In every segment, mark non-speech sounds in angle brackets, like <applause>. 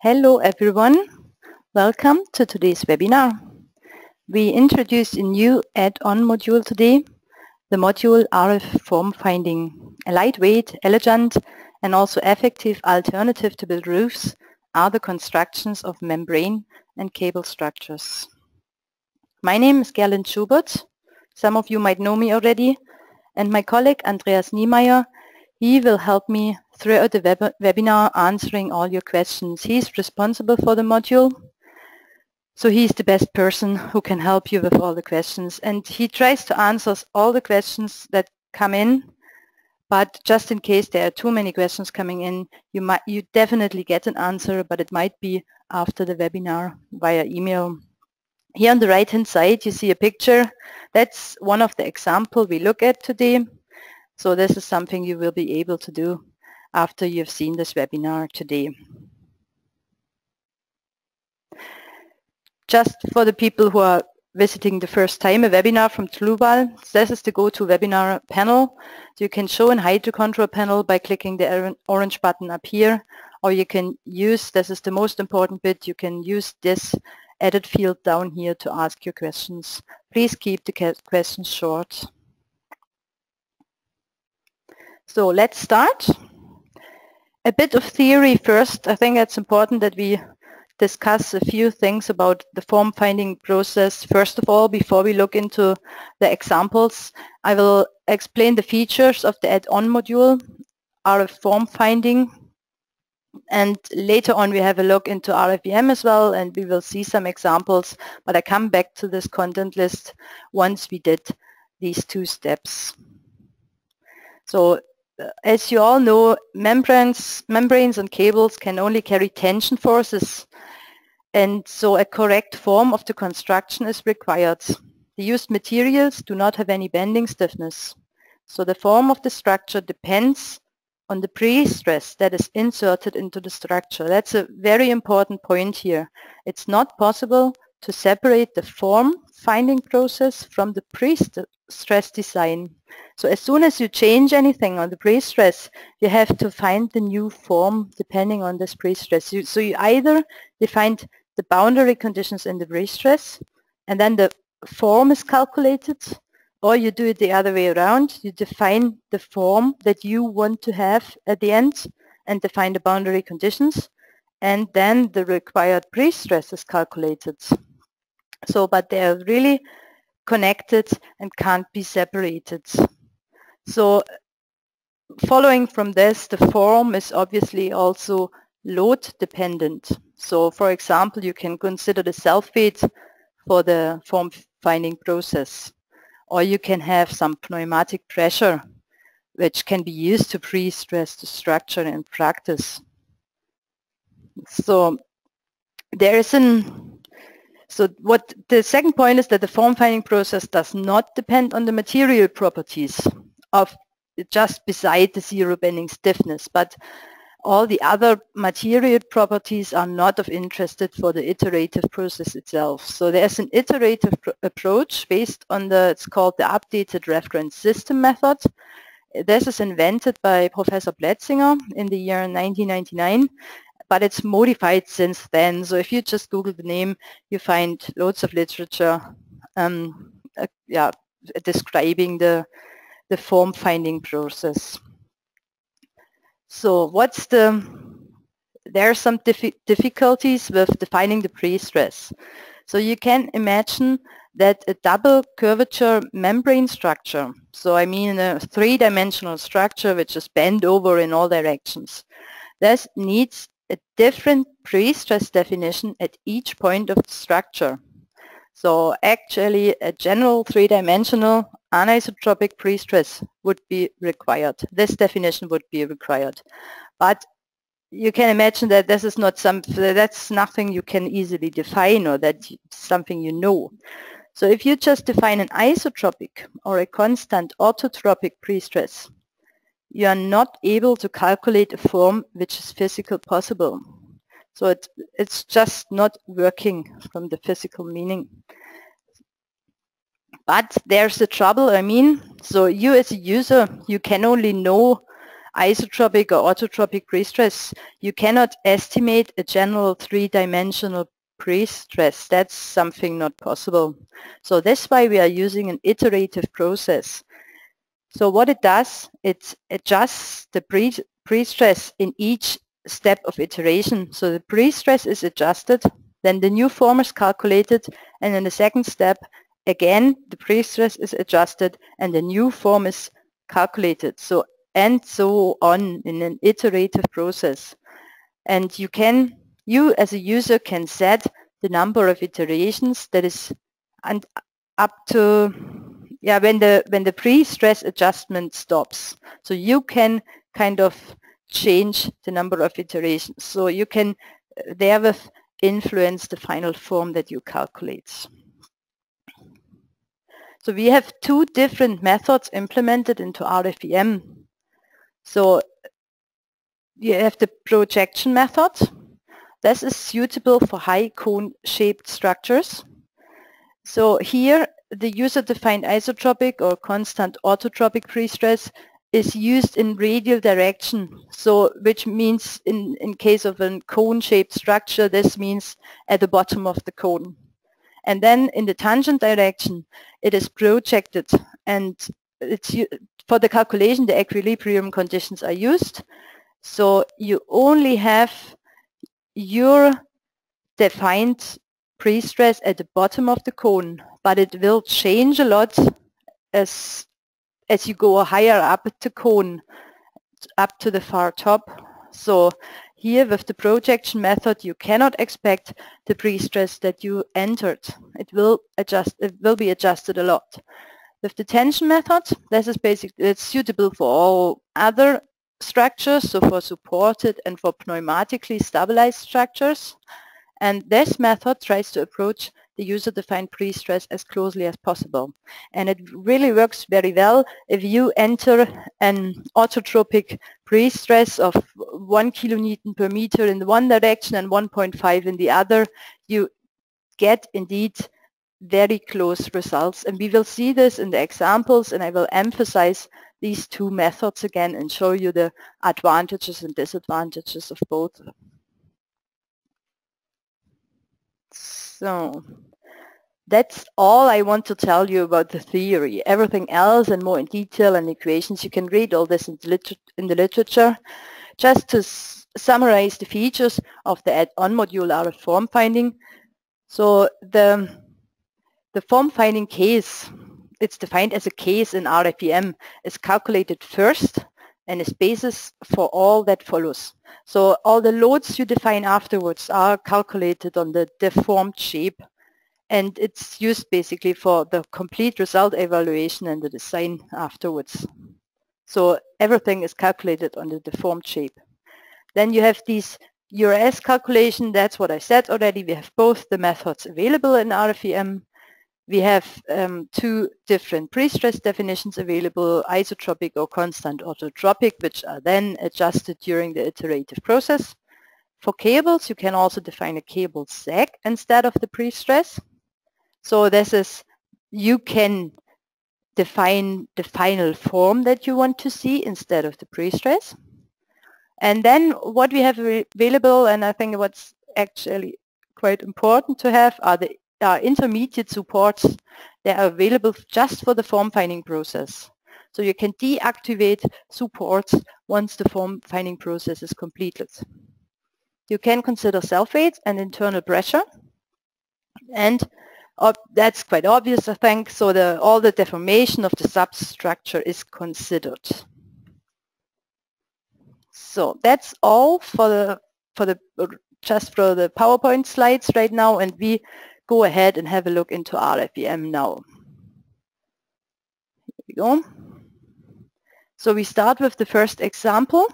Hello everyone. Welcome to today's webinar. We introduced a new add-on module today, the module RF Form Finding. A lightweight, elegant and also effective alternative to build roofs are the constructions of membrane and cable structures. My name is Gerlinde Schubert. Some of you might know me already. And my colleague Andreas Niemeyer, he will help me throughout the web webinar answering all your questions. He's responsible for the module. So he's the best person who can help you with all the questions. And he tries to answer all the questions that come in. But just in case there are too many questions coming in, you might you definitely get an answer, but it might be after the webinar via email. Here on the right hand side you see a picture. That's one of the example we look at today. So this is something you will be able to do after you've seen this webinar today. Just for the people who are visiting the first time, a webinar from Dlubal. This is the GoToWebinar panel. You can show and hide the control panel by clicking the orange button up here, or you can use, this is the most important bit, you can use this edit field down here to ask your questions. Please keep the questions short. So let's start. A bit of theory first. I think it's important that we discuss a few things about the form finding process. First of all, before we look into the examples, I will explain the features of the add-on module, RF form finding, and later on we have a look into RFEM as well and we will see some examples but I come back to this content list once we did these two steps. So Uh, as you all know membranes, membranes and cables can only carry tension forces and so a correct form of the construction is required. The used materials do not have any bending stiffness. So the form of the structure depends on the pre-stress that is inserted into the structure. That's a very important point here. It's not possible to separate the form finding process from the pre-stress design. So as soon as you change anything on the pre-stress, you have to find the new form depending on this pre-stress. So you either define the boundary conditions in the pre-stress and then the form is calculated or you do it the other way around. You define the form that you want to have at the end and define the boundary conditions. And then the required pre-stress is calculated. So, but they are really connected and can't be separated. So following from this, the form is obviously also load dependent. So for example, you can consider the self-weight for the form finding process or you can have some pneumatic pressure which can be used to pre-stress the structure in practice. So there is an so what the second point is that the form finding process does not depend on the material properties of just beside the zero bending stiffness, but all the other material properties are not of interest for the iterative process itself. So there's an iterative approach based on the, it's called the updated reference system method. This is invented by Professor Bletzinger in the year 1999, but it's modified since then. So if you just Google the name, you find loads of literature um, uh, yeah, describing the, the form finding process. So what's the, there are some difficulties with defining the pre-stress. So you can imagine that a double curvature membrane structure, so I mean a three-dimensional structure which is bent over in all directions, this needs a different pre-stress definition at each point of the structure. So actually a general three-dimensional anisotropic pre-stress would be required. This definition would be required. But you can imagine that this is not some, that's nothing you can easily define or that's something you know. So if you just define an isotropic or a constant orthotropic pre-stress, you are not able to calculate a form which is physical possible. So it, it's just not working from the physical meaning. But there's the trouble, I mean, so you as a user, you can only know isotropic or orthotropic pre-stress, you cannot estimate a general three-dimensional pre-stress. That's something not possible. So that's why we are using an iterative process. So what it does, it adjusts the pre-stress in each step of iteration. So the pre-stress is adjusted, then the new form is calculated, and in the second step, again, the pre-stress is adjusted and the new form is calculated. So and so on in an iterative process. And you can, you as a user can set the number of iterations that is and up to yeah when the when the pre-stress adjustment stops. So you can kind of change the number of iterations. So you can uh, therewith influence the final form that you calculate. So we have two different methods implemented into RFEM. So you have the projection method. This is suitable for high cone-shaped structures. So here the user-defined isotropic or constant orthotropic pre-stress is used in radial direction. So which means in, in case of a cone-shaped structure, this means at the bottom of the cone. And then in the tangent direction, it is projected and it's for the calculation, the equilibrium conditions are used. So you only have your defined pre-stress at the bottom of the cone, but it will change a lot as as you go higher up the cone, up to the far top. So here with the projection method, you cannot expect the pre-stress that you entered. It will adjust. It will be adjusted a lot. With the tension method, this is basically it's suitable for all other structures, so for supported and for pneumatically stabilized structures. And this method tries to approach the user-defined pre-stress as closely as possible. And it really works very well if you enter an orthotropic pre-stress of 1 kilonewton per meter in one direction and 1.5 in the other, you get indeed very close results. And we will see this in the examples and I will emphasize these two methods again and show you the advantages and disadvantages of both. So that's all I want to tell you about the theory. Everything else and more in detail and equations, you can read all this in the, in the literature. Just to summarize the features of the add-on module RF form finding. So the, the form finding case, it's defined as a case in RFEM, is calculated first and is basis for all that follows. So all the loads you define afterwards are calculated on the deformed shape and it's used basically for the complete result evaluation and the design afterwards. So everything is calculated on the deformed shape. Then you have these URS calculation, that's what I said already. We have both the methods available in RFEM. We have um, two different pre-stress definitions available, isotropic or constant orthotropic, which are then adjusted during the iterative process. For cables, you can also define a cable sag instead of the pre-stress. So this is, you can define the final form that you want to see instead of the pre-stress. And then what we have available, and I think what's actually quite important to have, are the are intermediate supports that are available just for the form finding process. So you can deactivate supports once the form finding process is completed. You can consider self-weight and internal pressure. And uh, that's quite obvious, I think. So the, all the deformation of the substructure is considered. So that's all for the for the just for the PowerPoint slides right now, and we go ahead and have a look into RFEM now. Here we go. So we start with the first example.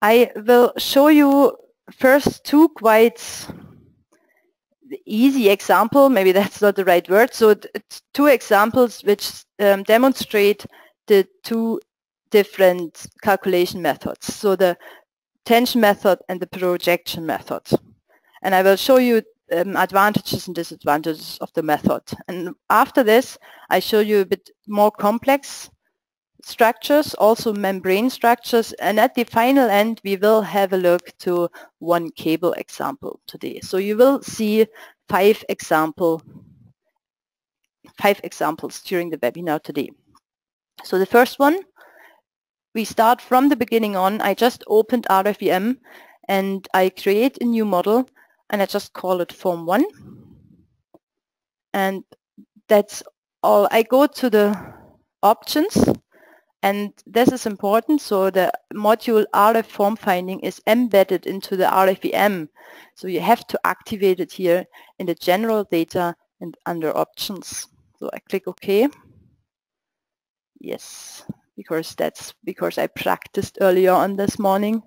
I will show you first two quite easy example, maybe <laughs> that's not the right word, so two examples which um, demonstrate the two different calculation methods, so the tension method and the projection method. And I will show you um, advantages and disadvantages of the method. And after this, I show you a bit more complex structures, also membrane structures, and at the final end we will have a look to one cable example today. So you will see five example five examples during the webinar today. So the first one, we start from the beginning on. I just opened RFEM and I create a new model and I just call it Form 1. And that's all. I go to the options and this is important. So the module RF form finding is embedded into the RFEM. So you have to activate it here in the general data and under options. So I click OK. Yes, because that's because I practiced earlier on this morning.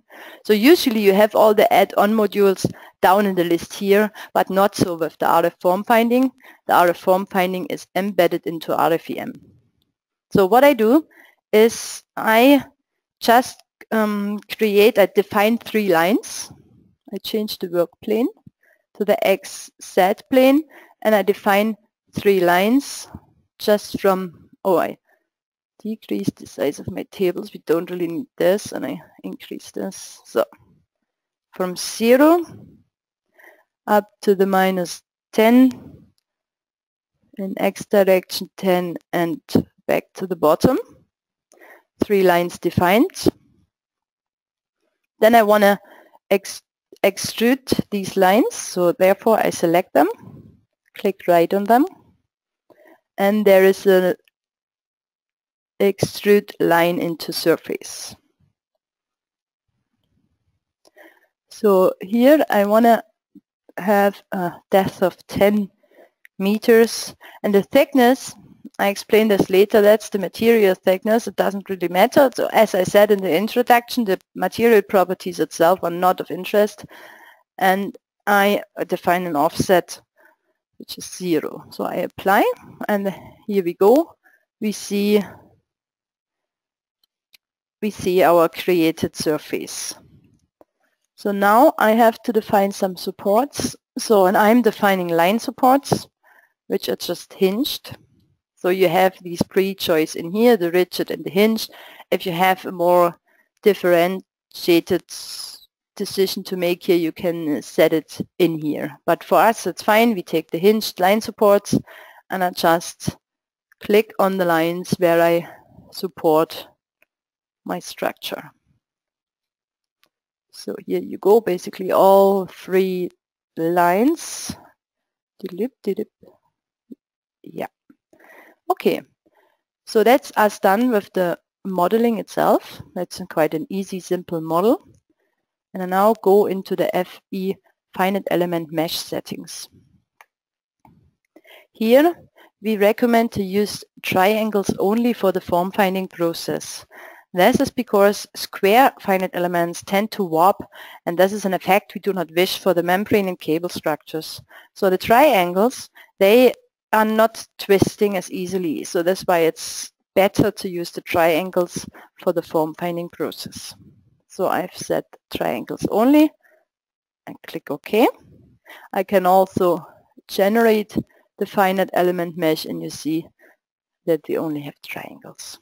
So usually you have all the add-on modules down in the list here, but not so with the RF form finding. The RF form finding is embedded into RFEM. So what I do is I just um, create, I define three lines. I change the work plane to the XZ plane and I define three lines just from, oh, I decrease the size of my tables. We don't really need this and I increase this. So from 0 up to the minus 10 in x direction 10 and back to the bottom. Three lines defined. Then I want to ex extrude these lines, so therefore I select them, click right on them, and there is a extrude line into surface. So here I want to have a depth of 10 meters and the thickness I explain this later, that's the material thickness. It doesn't really matter. So as I said in the introduction, the material properties itself are not of interest. And I define an offset which is zero. So I apply and here we go. We see we see our created surface. So now I have to define some supports. So and I'm defining line supports which are just hinged. So you have these pre-choice in here, the rigid and the hinge. If you have a more differentiated decision to make here, you can set it in here. But for us, it's fine. We take the hinged line supports and I just click on the lines where I support my structure. So here you go, basically all three lines. Yeah. Okay, so that's us done with the modeling itself. That's quite an easy, simple model. And I now go into the FE finite element mesh settings. Here we recommend to use triangles only for the form finding process. This is because square finite elements tend to warp and this is an effect we do not wish for the membrane and cable structures. So the triangles, they are not twisting as easily. So that's why it's better to use the triangles for the form finding process. So I've set triangles only and click OK. I can also generate the finite element mesh and you see that we only have triangles.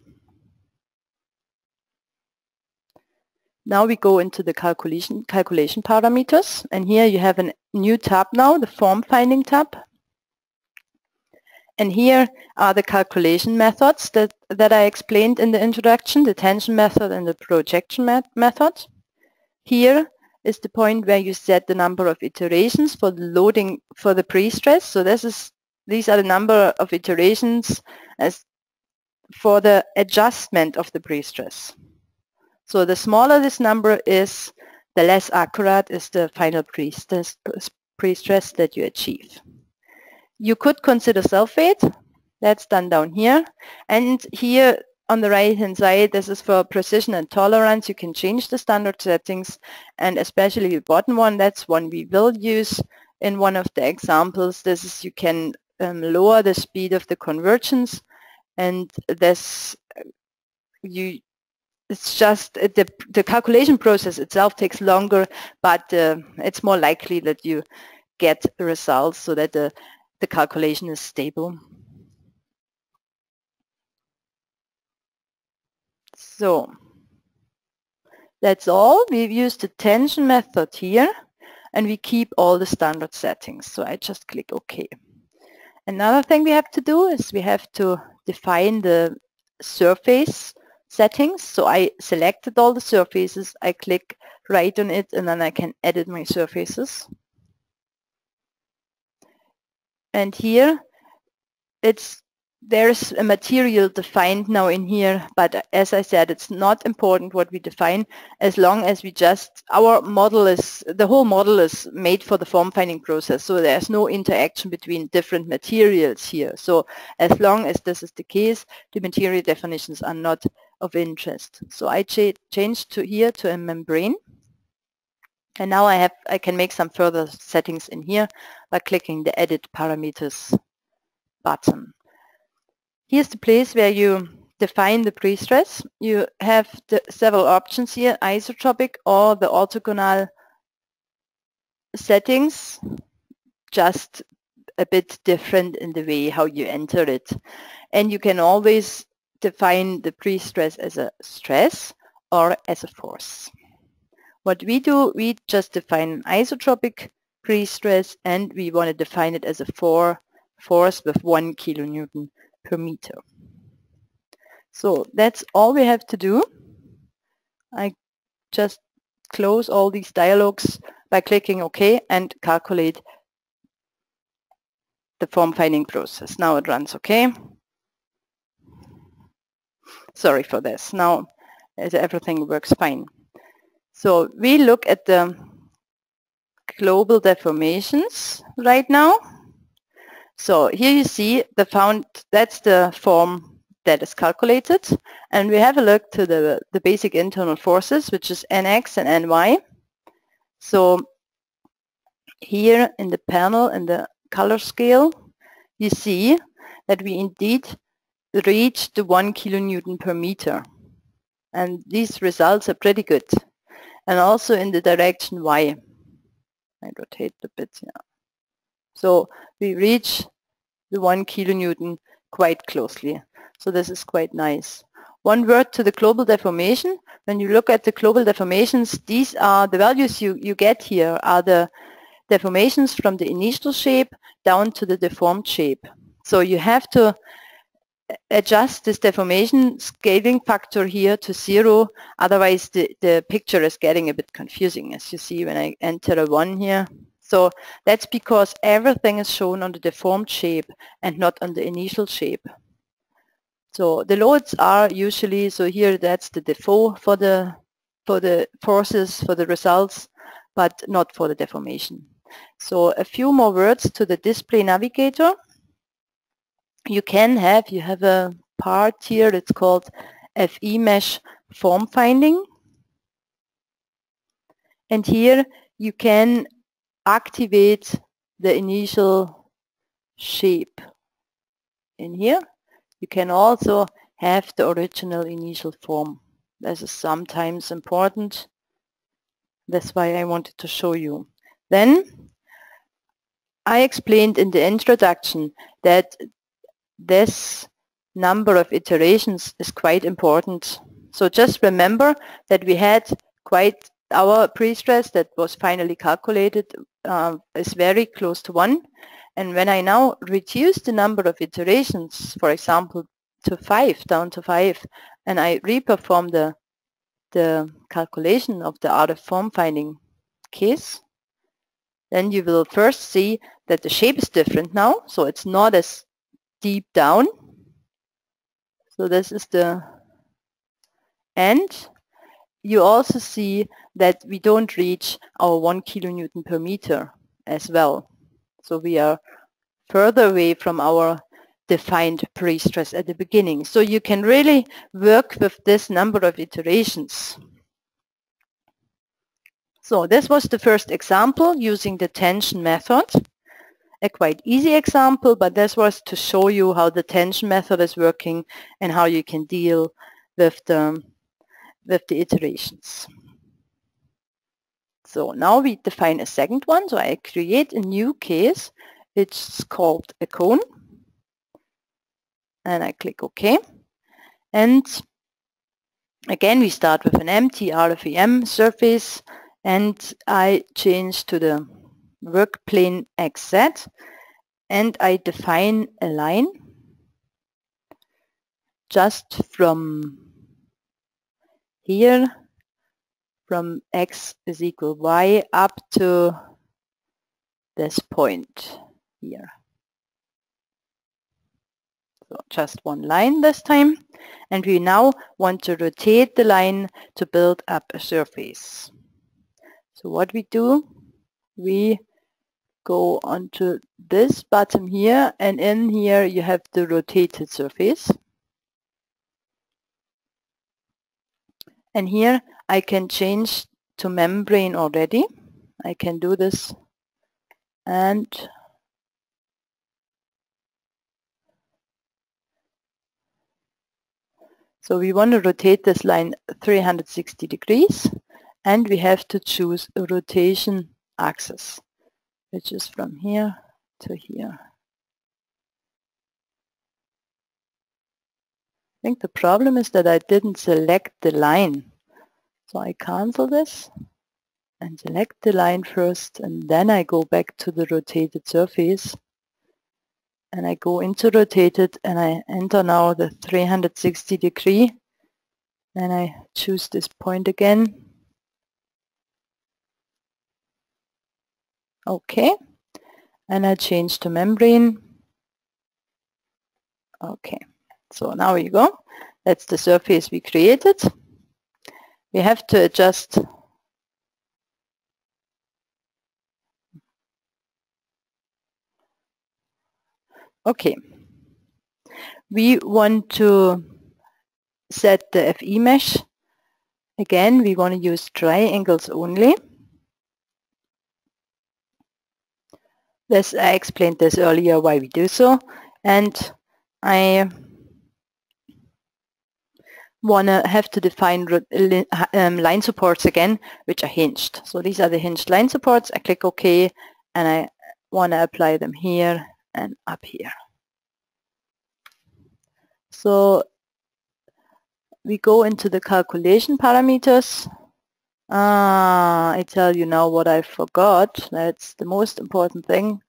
Now we go into the calculation, calculation parameters and here you have a new tab now, the form finding tab. And here are the calculation methods that, that I explained in the introduction, the tension method and the projection met method. Here is the point where you set the number of iterations for the loading for the pre-stress. So this is these are the number of iterations as for the adjustment of the pre-stress. So the smaller this number is, the less accurate is the final pre-stress pre that you achieve. You could consider self-weight. That's done down here. And here on the right hand side, this is for precision and tolerance. You can change the standard settings and especially the bottom one, that's one we will use in one of the examples. This is you can um, lower the speed of the convergence and this you it's just uh, the, the calculation process itself takes longer but uh, it's more likely that you get results so that the the calculation is stable. So that's all. We've used the tension method here and we keep all the standard settings. So I just click OK. Another thing we have to do is we have to define the surface settings. So I selected all the surfaces, I click right on it and then I can edit my surfaces. And here it's there's a material defined now in here, but as I said, it's not important what we define as long as we just, our model is, the whole model is made for the form finding process. So there's no interaction between different materials here. So as long as this is the case, the material definitions are not of interest. So I ch changed to here to a membrane. And now I have, I can make some further settings in here by clicking the edit parameters button. Here's the place where you define the pre-stress. You have several options here, isotropic or the orthogonal settings, just a bit different in the way how you enter it. And you can always define the pre-stress as a stress or as a force. What we do, we just define an isotropic pre-stress and we want to define it as a four force with one kilonewton per meter. So that's all we have to do. I just close all these dialogues by clicking OK and calculate the form finding process. Now it runs OK. Sorry for this. Now everything works fine. So we look at the global deformations right now. So here you see the found, that's the form that is calculated. And we have a look to the, the basic internal forces, which is Nx and Ny. So here in the panel, in the color scale, you see that we indeed reach the 1 kilonewton per meter. And these results are pretty good. And also in the direction Y. I rotate a bit, yeah. So we reach the 1 kilonewton quite closely. So this is quite nice. One word to the global deformation. When you look at the global deformations, these are the values you, you get here are the deformations from the initial shape down to the deformed shape. So you have to adjust this deformation scaling factor here to zero, otherwise the, the picture is getting a bit confusing as you see when I enter a 1 here. So that's because everything is shown on the deformed shape and not on the initial shape. So the loads are usually, so here that's the default for the, for the forces, for the results, but not for the deformation. So a few more words to the display navigator. You can have, you have a part here, that's called FE mesh form finding. And here you can activate the initial shape in here. You can also have the original initial form. This is sometimes important. That's why I wanted to show you. Then I explained in the introduction that this number of iterations is quite important. So just remember that we had quite our pre-stress that was finally calculated uh, is very close to 1. And when I now reduce the number of iterations, for example, to 5, down to 5, and I reperform the, the calculation of the RF form finding case, then you will first see that the shape is different now, so it's not as deep down. So this is the end. You also see that we don't reach our 1 kilonewton per meter as well. So we are further away from our defined pre-stress at the beginning. So you can really work with this number of iterations. So this was the first example using the tension method. A quite easy example, but this was to show you how the tension method is working and how you can deal with the, with the iterations. So now we define a second one. So I create a new case. It's called a cone. And I click OK. And Again, we start with an empty RFEM surface and I change to the work plane XZ and I define a line just from here from x is equal y up to this point here. So just one line this time. And we now want to rotate the line to build up a surface. So what we do, we go onto this button here and in here you have the rotated surface. And here I can change to membrane already. I can do this and so we want to rotate this line 360 degrees and we have to choose a rotation axis which is from here to here. I think the problem is that I didn't select the line. So I cancel this and select the line first and then I go back to the rotated surface and I go into rotated and I enter now the 360 degree and I choose this point again okay and I change to membrane okay so now you go that's the surface we created we have to adjust Okay. We want to set the FE mesh. Again, we want to use triangles only. This I explained this earlier why we do so. And I want to have to define um, line supports again, which are hinged. So these are the hinged line supports. I click OK and I want to apply them here and up here. So we go into the calculation parameters. Ah, I tell you now what I forgot. That's the most important thing.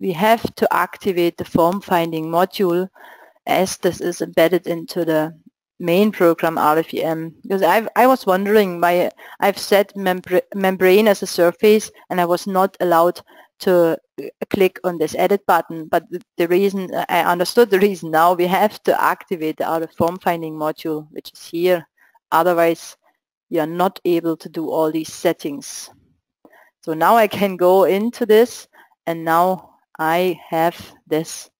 We have to activate the form finding module as this is embedded into the main program RFEM because I've, I was wondering why I've set membra membrane as a surface and I was not allowed to uh, click on this edit button but the, reason uh, I understood the reason now we have to activate the form finding module which is here otherwise you are not able to do all these settings so now I can go into this and now I have this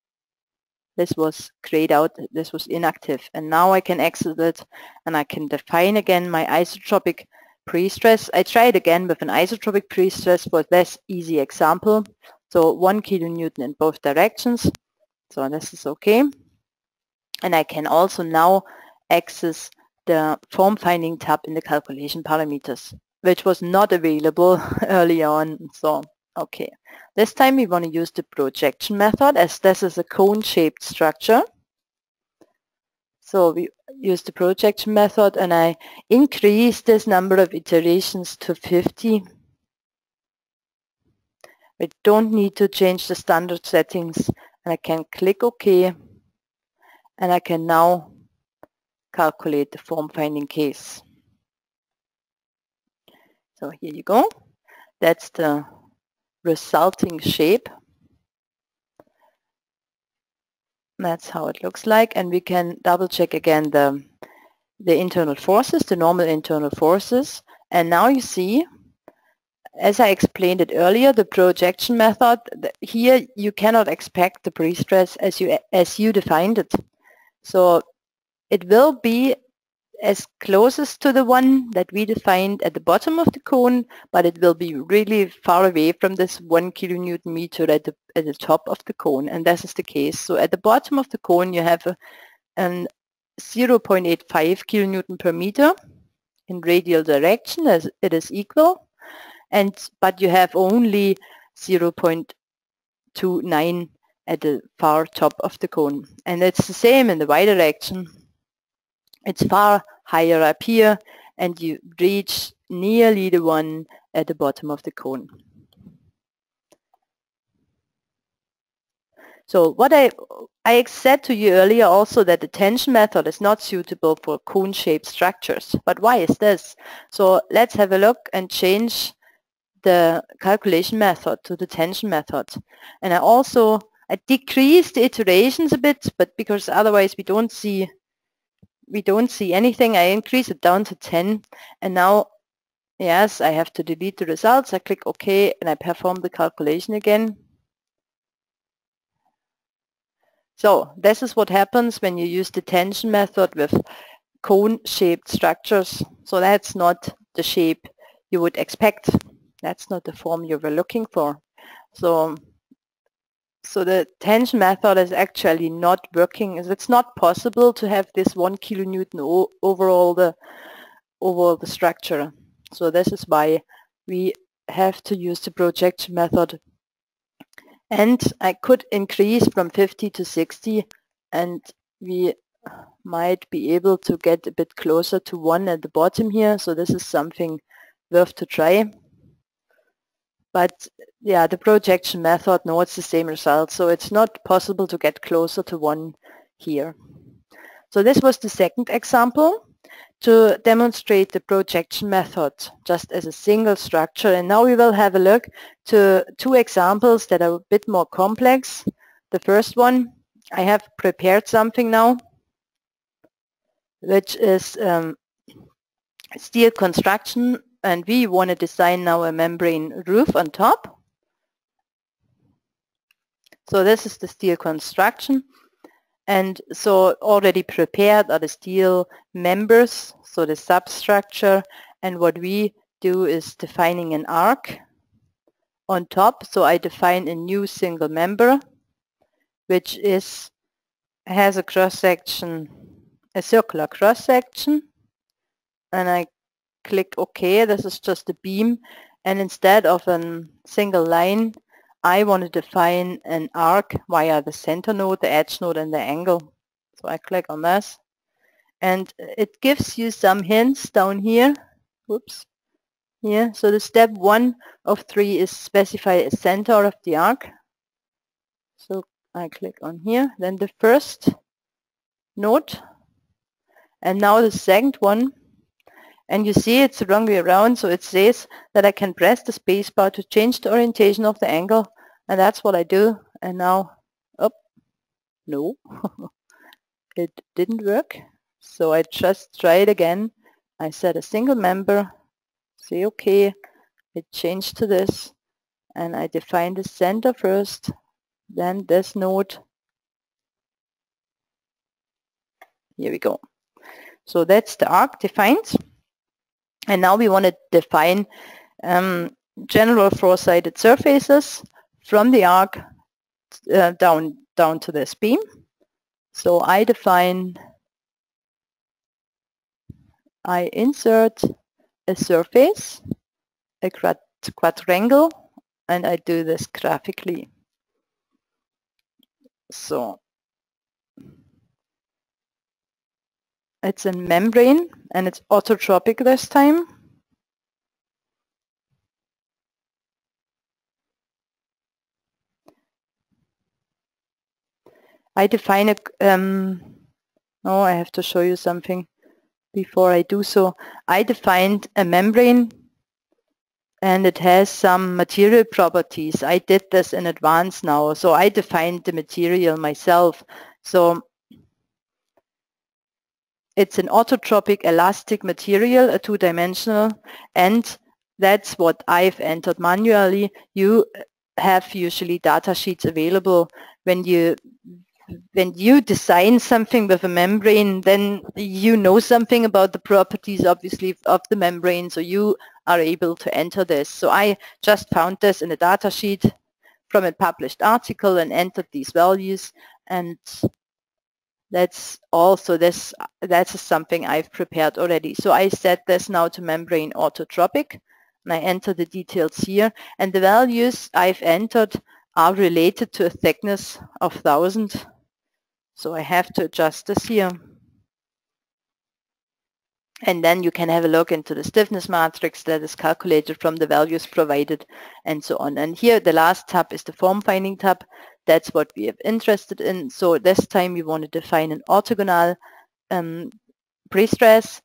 this was grayed out this was inactive and now I can exit it and I can define again my isotropic pre-stress. I tried again with an isotropic pre-stress for this easy example. So one kilonewton in both directions. So this is okay. And I can also now access the form finding tab in the calculation parameters, which was not available <laughs> early on. So, okay. This time we want to use the projection method as this is a cone-shaped structure. So we use the projection method and I increase this number of iterations to 50. We don't need to change the standard settings and I can click OK and I can now calculate the form finding case. So here you go. That's the resulting shape That's how it looks like. And we can double check again the, the internal forces, the normal internal forces. And now you see, as I explained it earlier, the projection method, here you cannot expect the pre-stress as you, as you defined it. So it will be as closest to the one that we defined at the bottom of the cone, but it will be really far away from this one kilonewton meter at the, at the top of the cone, and this is the case. So at the bottom of the cone you have a, an 0.85 kilonewton per meter in radial direction as it is equal, and but you have only 0.29 at the far top of the cone. And it's the same in the y direction it's far higher up here and you reach nearly the one at the bottom of the cone. So what I, I said to you earlier also that the tension method is not suitable for cone-shaped structures. But why is this? So let's have a look and change the calculation method to the tension method. And I also I decreased the iterations a bit, but because otherwise we don't see we don't see anything, I increase it down to 10. And now, yes, I have to delete the results. I click OK and I perform the calculation again. So this is what happens when you use the tension method with cone-shaped structures. So that's not the shape you would expect. That's not the form you were looking for. So, so the tension method is actually not working. It's not possible to have this one kilonewton over all the overall the structure. So this is why we have to use the projection method and I could increase from 50 to 60 and we might be able to get a bit closer to 1 at the bottom here. So this is something worth to try. But yeah, the projection method, no, it's the same result. So it's not possible to get closer to 1 here. So this was the second example to demonstrate the projection method just as a single structure. And now we will have a look to two examples that are a bit more complex. The first one, I have prepared something now, which is um, steel construction and we want to design now a membrane roof on top. So this is the steel construction and so already prepared are the steel members, so the substructure. And what we do is defining an arc on top. So I define a new single member, which is has a cross section, a circular cross section. And I click OK. This is just a beam. And instead of a single line, I want to define an arc via the center node, the edge node, and the angle. So I click on this. And it gives you some hints down here. Whoops. Here. So the step one of three is specify a center of the arc. So I click on here. Then the first node. And now the second one and you see it's the wrong way around, so it says that I can press the spacebar to change the orientation of the angle, and that's what I do. And now, oh, no, <laughs> it didn't work. So I just try it again. I set a single member, say OK, it changed to this, and I define the center first, then this node. Here we go. So that's the arc defined. And now we want to define um, general four-sided surfaces from the arc uh, down, down to this beam. So I define, I insert a surface, a quadrangle, and I do this graphically. So It's a membrane and it's orthotropic this time. I define a, um, oh, I have to show you something before I do so. I defined a membrane and it has some material properties. I did this in advance now. So I defined the material myself. So it's an orthotropic elastic material, a two-dimensional, and that's what I've entered manually. You have usually data sheets available when you when you design something with a membrane, then you know something about the properties, obviously, of the membrane, so you are able to enter this. So I just found this in a data sheet from a published article and entered these values, and that's also this that's something I've prepared already. So I set this now to membrane orthotropic and I enter the details here and the values I've entered are related to a thickness of 1000 so I have to adjust this here and then you can have a look into the stiffness matrix that is calculated from the values provided and so on. And here the last tab is the form finding tab. That's what we are interested in. So this time we want to define an orthogonal um, pre-stress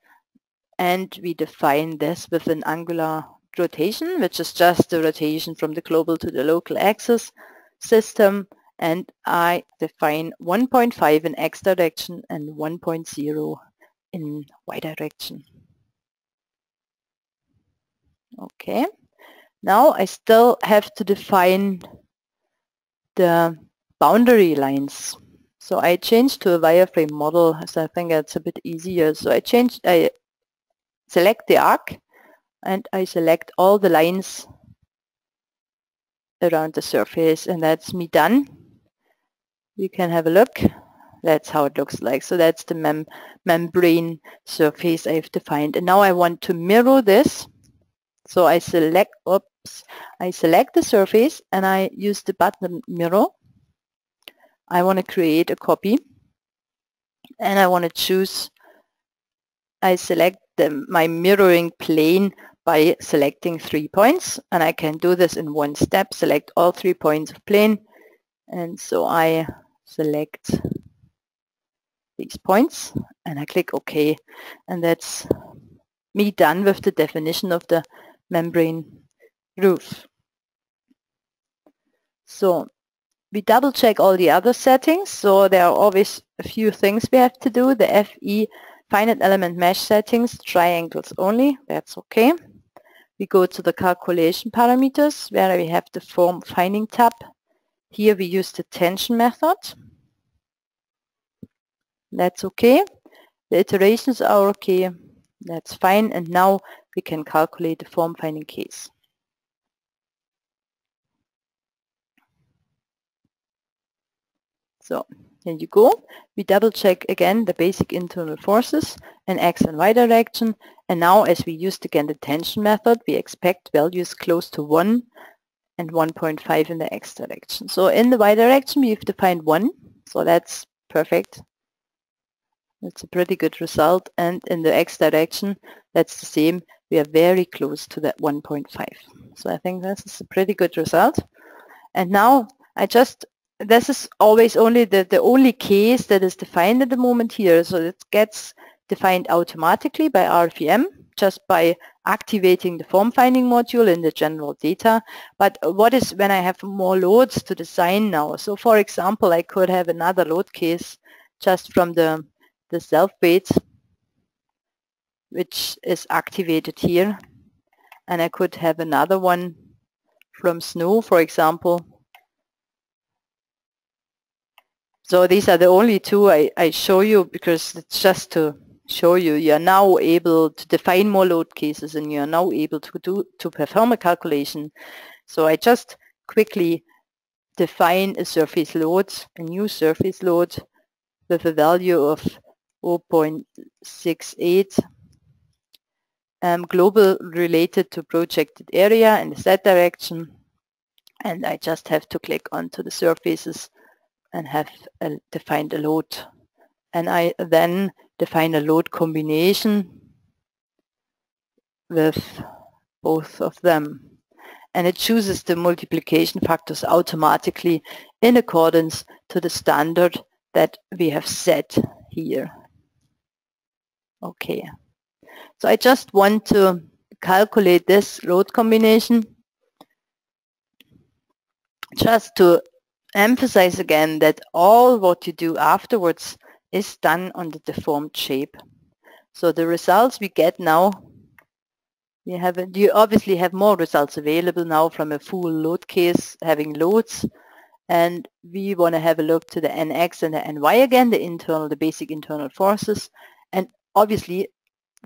and we define this with an angular rotation, which is just the rotation from the global to the local axis system. And I define 1.5 in x direction and 1.0 in y direction. Okay, now I still have to define the boundary lines. So I changed to a wireframe model, so I think that's a bit easier. So I changed, I select the arc and I select all the lines around the surface and that's me done. You can have a look. That's how it looks like. So that's the mem membrane surface I've defined. And now I want to mirror this. So I select, oops, I select the surface and I use the button mirror. I want to create a copy and I want to choose, I select the, my mirroring plane by selecting three points and I can do this in one step, select all three points of plane. And so I select these points and I click OK and that's me done with the definition of the membrane roof. So we double check all the other settings so there are always a few things we have to do. The FE finite element mesh settings, triangles only, that's okay. We go to the calculation parameters where we have the form finding tab. Here we use the tension method. That's okay. The iterations are okay. That's fine. And now we can calculate the form finding case. So here you go. We double check again the basic internal forces in x and y direction. And now as we used again the tension method, we expect values close to 1 and 1.5 in the x direction. So in the y direction we've defined 1. So that's perfect. That's a pretty good result. And in the x direction, that's the same. We are very close to that 1.5. So I think this is a pretty good result. And now I just, this is always only the, the only case that is defined at the moment here. So it gets defined automatically by RFEM just by activating the form finding module in the general data. But what is when I have more loads to design now? So for example, I could have another load case just from the the self weight which is activated here and I could have another one from snow for example so these are the only two I, I show you because it's just to show you you are now able to define more load cases and you are now able to do to perform a calculation. So I just quickly define a surface load a new surface load with a value of 0.68 um, global related to projected area in the z direction. And I just have to click onto the surfaces and have a, defined a load and I then define a load combination with both of them and it chooses the multiplication factors automatically in accordance to the standard that we have set here. Okay. So I just want to calculate this load combination just to emphasize again that all what you do afterwards is done on the deformed shape. So the results we get now, you have you obviously have more results available now from a full load case having loads and we want to have a look to the nx and the ny again, the internal, the basic internal forces and obviously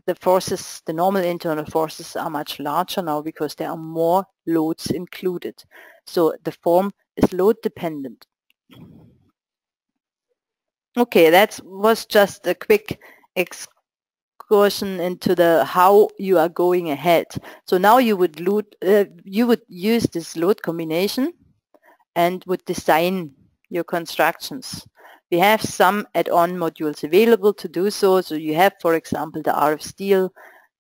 the forces, the normal internal forces are much larger now because there are more loads included. So the form is load dependent. Okay, that was just a quick excursion into the how you are going ahead. So now you would load, uh, you would use this load combination and would design your constructions. We have some add-on modules available to do so. So you have, for example, the RF Steel,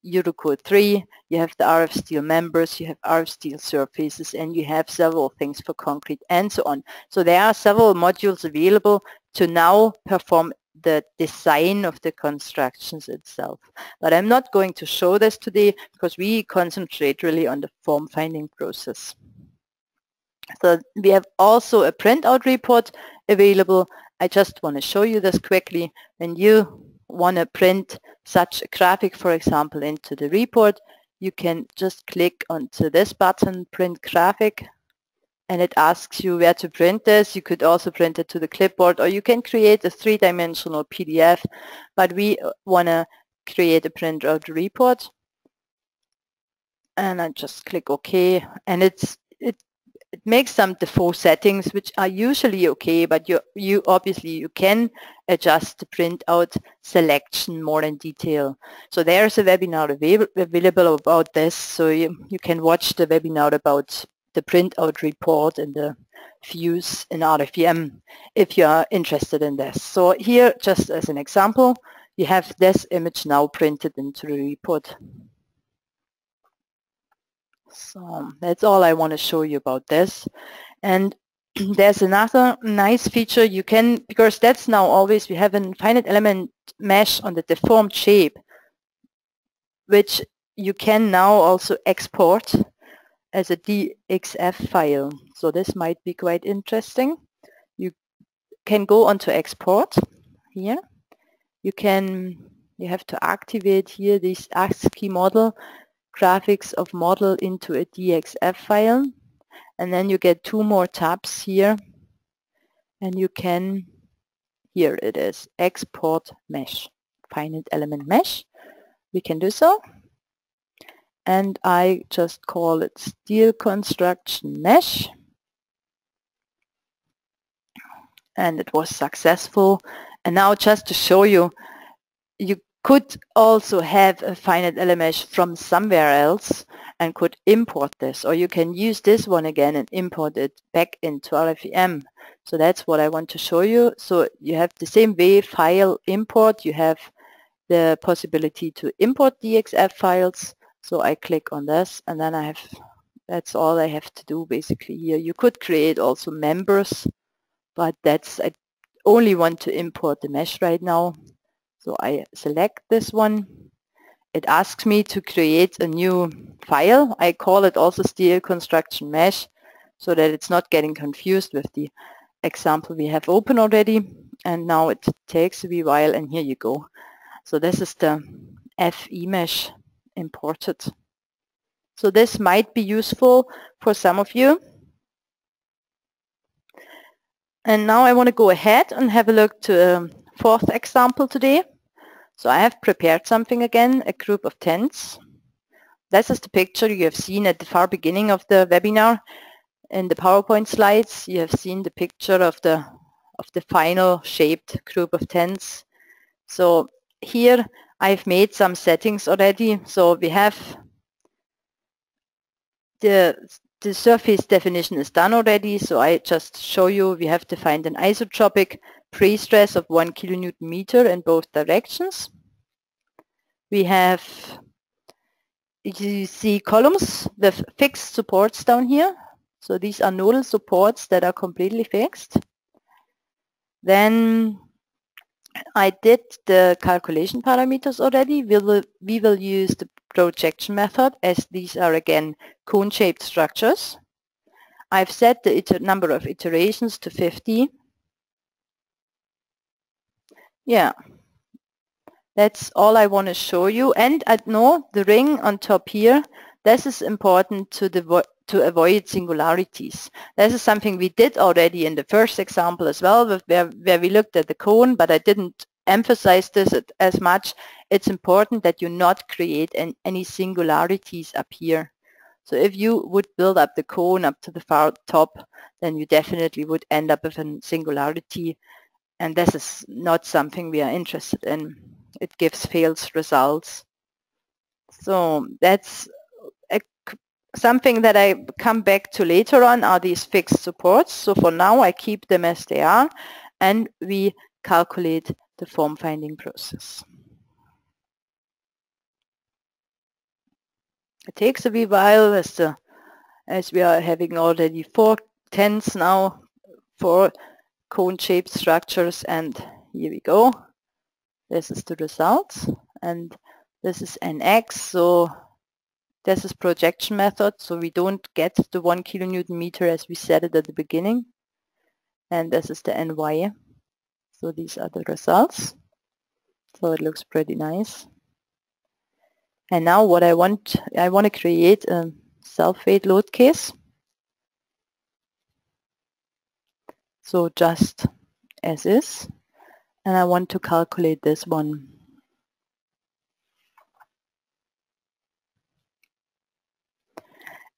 Eurocode 3, you have the RF Steel members, you have RF Steel surfaces, and you have several things for concrete and so on. So there are several modules available to now perform the design of the constructions itself. But I'm not going to show this today because we concentrate really on the form finding process. So we have also a printout report available. I just want to show you this quickly. When you want to print such a graphic, for example, into the report, you can just click onto this button, print graphic, and it asks you where to print this. You could also print it to the clipboard or you can create a three-dimensional PDF, but we uh, want to create a printout report. And I just click OK, and it's it it makes some default settings which are usually okay, but you you obviously you can adjust the printout selection more in detail. So there's a webinar available about this, so you, you can watch the webinar about the printout report and the views in RFEM if you are interested in this. So here, just as an example, you have this image now printed into the report. So that's all I want to show you about this. And <clears throat> there's another nice feature you can, because that's now always, we have a finite element mesh on the deformed shape, which you can now also export as a DXF file. So this might be quite interesting. You can go onto export here. You can, you have to activate here this ASCII model graphics of model into a DXF file. And then you get two more tabs here. And you can here it is export mesh finite element mesh. We can do so. And I just call it steel construction mesh. And it was successful. And now just to show you you could also have a finite mesh from somewhere else and could import this. Or you can use this one again and import it back into RFEM so that's what I want to show you. So you have the same way file import. You have the possibility to import DXF files. So I click on this and then I have, that's all I have to do basically here. You could create also members, but that's, I only want to import the mesh right now. So I select this one. It asks me to create a new file. I call it also steel construction mesh so that it's not getting confused with the example we have open already. And now it takes a wee while and here you go. So this is the FE mesh imported. So this might be useful for some of you. And now I want to go ahead and have a look to a fourth example today. So I have prepared something again, a group of tents. This is the picture you have seen at the far beginning of the webinar. In the PowerPoint slides, you have seen the picture of the of the final shaped group of tents. So here I've made some settings already. So we have the the surface definition is done already. So I just show you we have defined an isotropic pre-stress of 1 kilonewton meter in both directions. We have, you see columns with fixed supports down here. So these are nodal supports that are completely fixed. Then I did the calculation parameters already. We will, we will use the projection method as these are again cone-shaped structures. I've set the number of iterations to 50. Yeah, that's all I want to show you. And I know the ring on top here, this is important to the to avoid singularities. This is something we did already in the first example as well, where, where we looked at the cone, but I didn't emphasize this as much. It's important that you not create an, any singularities up here. So if you would build up the cone up to the far top, then you definitely would end up with a singularity. And this is not something we are interested in. It gives failed results. So that's Something that I come back to later on are these fixed supports. So for now I keep them as they are and we calculate the form finding process. It takes a wee while as, the, as we are having already four tens now, four cone-shaped structures and here we go. This is the result and this is nx so this is projection method so we don't get the one kilonewton meter as we said it at the beginning and this is the ny so these are the results. So it looks pretty nice. And now what I want I want to create a self-weight load case. So just as is. And I want to calculate this one.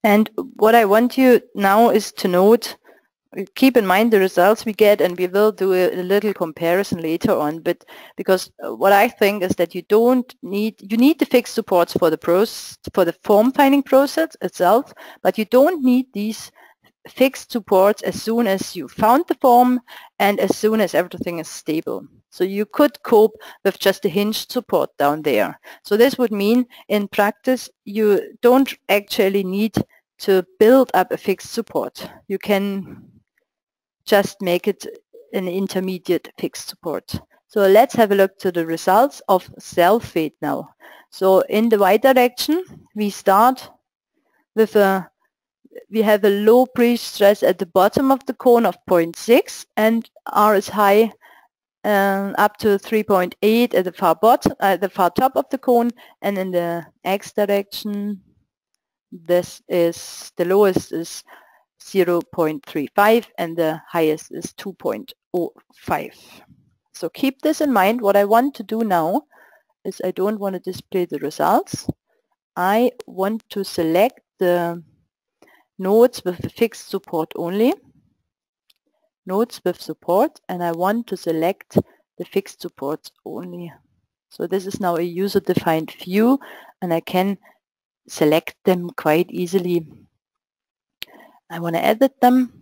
And what I want you now is to note, keep in mind the results we get and we will do a, a little comparison later on, but because uh, what I think is that you don't need, you need the fixed supports for the process, for the form finding process itself, but you don't need these fixed supports as soon as you found the form and as soon as everything is stable. So you could cope with just a hinged support down there. So this would mean in practice you don't actually need to build up a fixed support. You can just make it an intermediate fixed support. So let's have a look to the results of self-weight now. So in the y direction we start with a we have a low pre-stress at the bottom of the cone of 0.6 and R is high um, up to 3.8 at the far bottom, at the far top of the cone and in the x direction this is the lowest is 0.35 and the highest is 2.05. So keep this in mind. What I want to do now is I don't want to display the results. I want to select the nodes with the fixed support only, nodes with support, and I want to select the fixed supports only. So this is now a user-defined view, and I can select them quite easily. I want to edit them.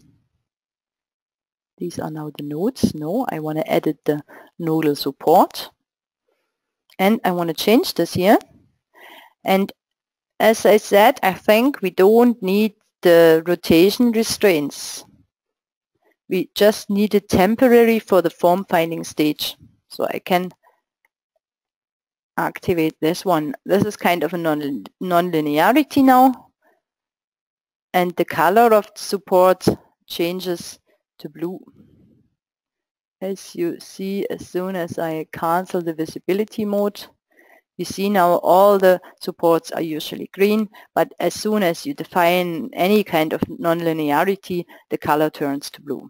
These are now the nodes. No, I want to edit the nodal support. And I want to change this here. And as I said, I think we don't need the rotation restraints. We just need it temporary for the form finding stage. So I can activate this one. This is kind of a non non-linearity now. And the color of the support changes to blue. As you see, as soon as I cancel the visibility mode, you see now all the supports are usually green, but as soon as you define any kind of nonlinearity, the color turns to blue.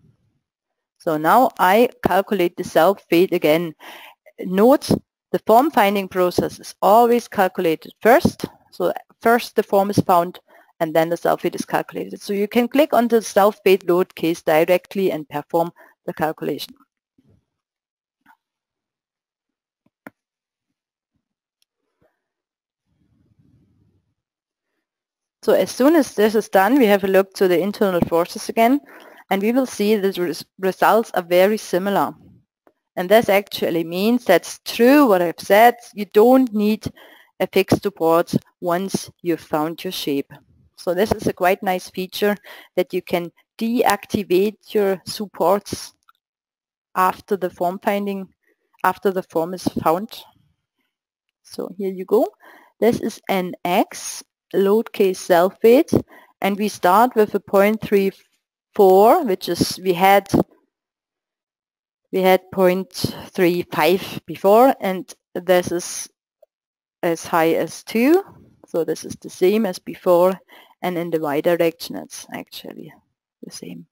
So now I calculate the self-weight again. Note the form finding process is always calculated first. So first the form is found and then the self-weight is calculated. So you can click on the self-weight load case directly and perform the calculation. So as soon as this is done, we have a look to the internal forces again, and we will see the res results are very similar. And this actually means that's true what I've said. You don't need a fixed support once you've found your shape. So this is a quite nice feature that you can deactivate your supports after the form finding, after the form is found. So here you go. This is an X load case self-weight and we start with a 0.34 which is we had we had 0.35 before and this is as high as 2 so this is the same as before and in the y direction it's actually the same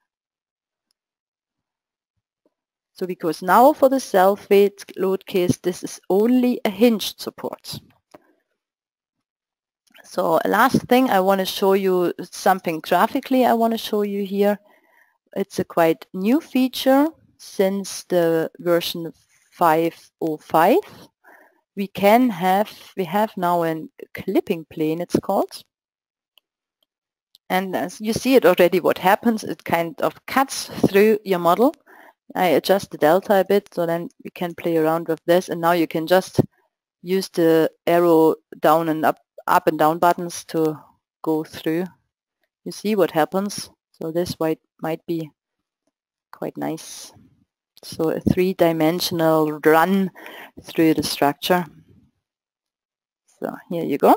so because now for the self-weight load case this is only a hinged support so last thing I want to show you something graphically I want to show you here. It's a quite new feature since the version 505. We can have, we have now a clipping plane it's called. And as you see it already what happens, it kind of cuts through your model I adjust the delta a bit so then we can play around with this and now you can just use the arrow down and up, up and down buttons to go through. You see what happens. So this might, might be quite nice. So a three-dimensional run through the structure. So here you go.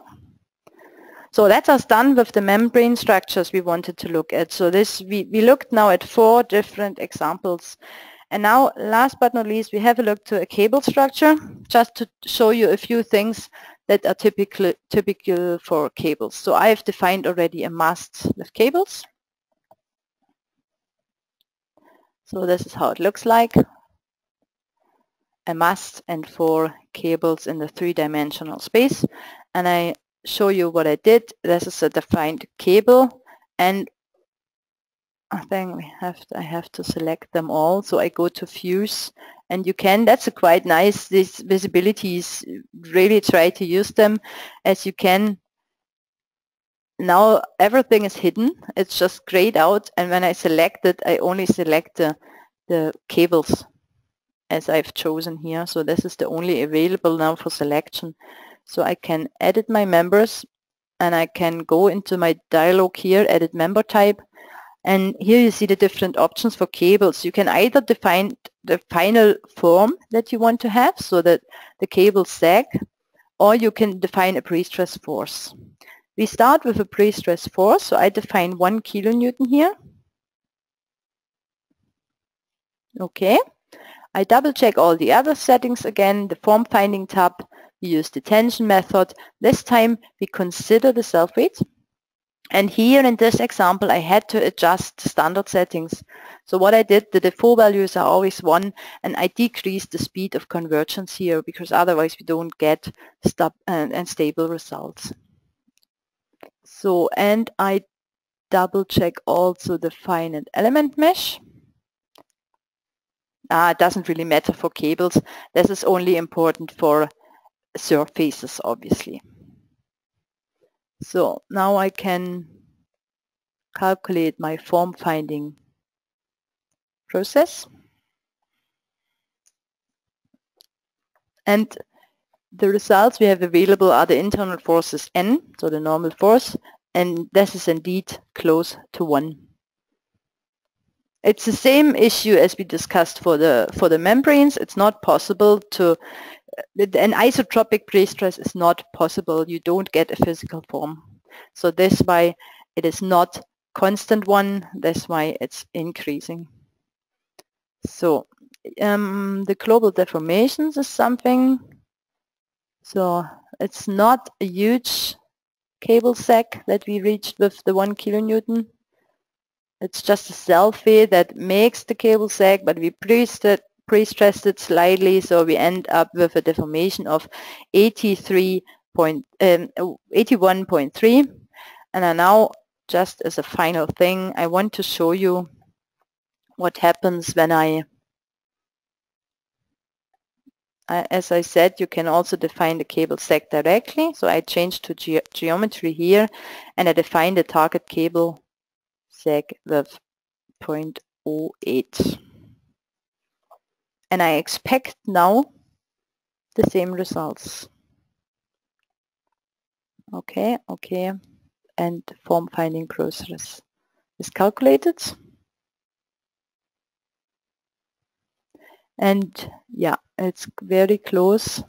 So that's us done with the membrane structures we wanted to look at. So this we, we looked now at four different examples. And now last but not least we have a look to a cable structure just to show you a few things that are typical, typical for cables. So I have defined already a mast with cables. So this is how it looks like. A mast and four cables in the three-dimensional space. And I show you what I did. This is a defined cable and I think we have to, I have to select them all. So I go to fuse and you can, that's a quite nice, these visibilities, really try to use them as you can. Now everything is hidden, it's just grayed out and when I select it, I only select the, the cables as I've chosen here. So this is the only available now for selection. So I can edit my members and I can go into my dialog here, edit member type. And here you see the different options for cables. You can either define the final form that you want to have so that the cable sag, or you can define a pre-stress force. We start with a pre-stress force, so I define 1 kilonewton here. Okay. I double check all the other settings again, the form finding tab, we use the tension method. This time we consider the self-weight. And here in this example, I had to adjust the standard settings. So what I did, the default values are always 1, and I decreased the speed of convergence here because otherwise we don't get stub and, and stable results. So, and I double check also the finite element mesh. Ah, it doesn't really matter for cables. This is only important for surfaces obviously. So now I can calculate my form finding process. And the results we have available are the internal forces N, so the normal force, and this is indeed close to 1. It's the same issue as we discussed for the for the membranes. It's not possible to an isotropic pre-stress is not possible. You don't get a physical form. So that's why it is not constant one. That's why it's increasing. So um, the global deformations is something. So it's not a huge cable sag that we reached with the one kilonewton. It's just a self-weight that makes the cable sag, but we it pre-stressed it slightly, so we end up with a deformation of 83 um, 81.3. And now, just as a final thing, I want to show you what happens when I, as I said, you can also define the cable sag directly. So I change to ge geometry here, and I define the target cable sag with 0.08 and I expect now the same results. Okay, okay, and form finding process is calculated. And yeah, it's very close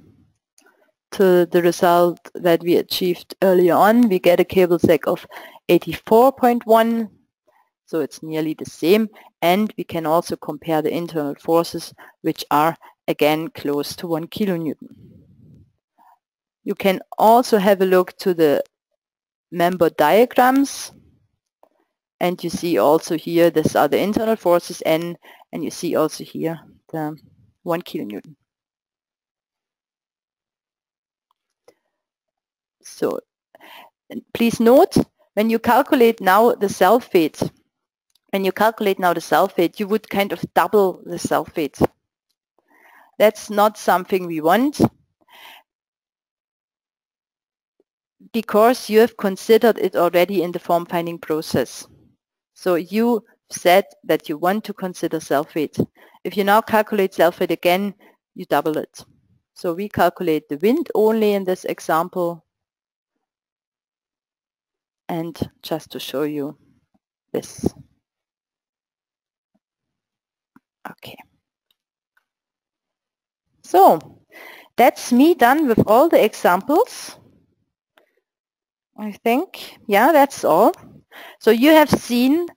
to the result that we achieved earlier on. We get a cable sag of 84.1 so it's nearly the same and we can also compare the internal forces which are again close to 1 kilonewton. You can also have a look to the member diagrams and you see also here these are the internal forces N and you see also here the 1 kilonewton. So please note when you calculate now the self-weight when you calculate now the self-weight, you would kind of double the self-weight. That's not something we want because you have considered it already in the form finding process. So you said that you want to consider self-weight. If you now calculate self-weight again, you double it. So we calculate the wind only in this example. And just to show you this. Okay. So that's me done with all the examples. I think, yeah, that's all. So you have seen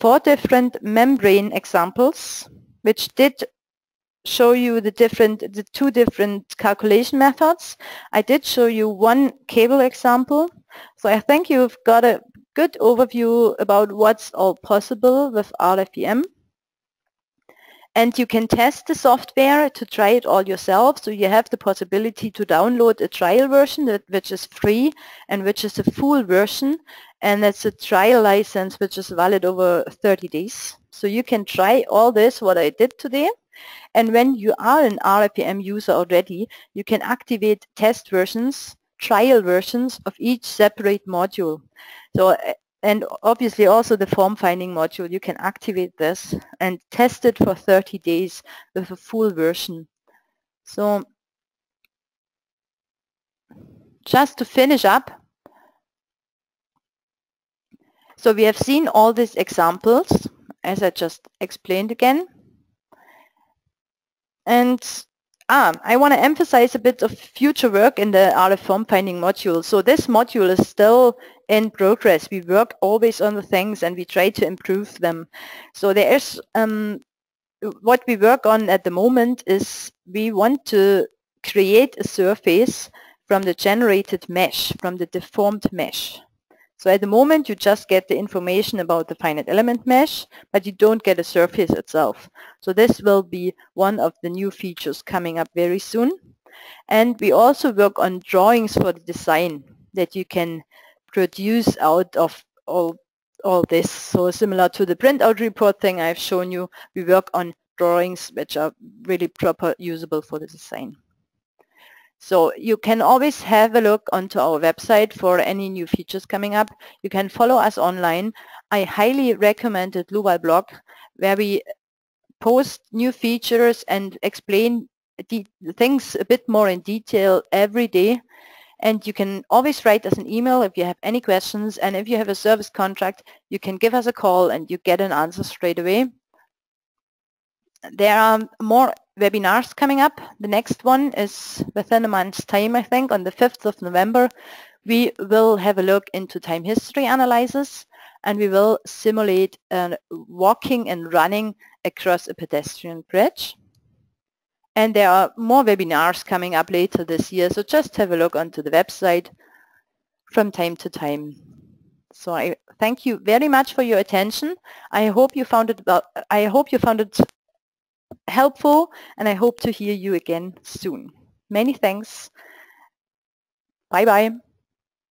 four different membrane examples, which did show you the different, the two different calculation methods. I did show you one cable example. So I think you've got a good overview about what's all possible with RFEM. And you can test the software to try it all yourself. So you have the possibility to download a trial version that, which is free and which is a full version. And it's a trial license which is valid over 30 days. So you can try all this, what I did today. And when you are an RFEM user already, you can activate test versions, trial versions of each separate module. So and obviously also the form finding module, you can activate this and test it for 30 days with a full version. So just to finish up, so we have seen all these examples, as I just explained again. And ah, I want to emphasize a bit of future work in the RF form finding module. So this module is still in progress. We work always on the things and we try to improve them. So there is um, what we work on at the moment is we want to create a surface from the generated mesh, from the deformed mesh. So at the moment you just get the information about the finite element mesh, but you don't get a surface itself. So this will be one of the new features coming up very soon. And we also work on drawings for the design that you can produce out of all, all this. So similar to the printout report thing I've shown you, we work on drawings which are really proper usable for the design. So you can always have a look onto our website for any new features coming up. You can follow us online. I highly recommend the Dlubal blog where we post new features and explain the things a bit more in detail every day. And you can always write us an email if you have any questions. And if you have a service contract, you can give us a call and you get an answer straight away. There are more webinars coming up. The next one is within a month's time, I think, on the 5th of November. We will have a look into time history analysis and we will simulate uh, walking and running across a pedestrian bridge. And there are more webinars coming up later this year, so just have a look onto the website from time to time. So I thank you very much for your attention. I hope you found it well, I hope you found it helpful and I hope to hear you again soon. Many thanks. Bye bye.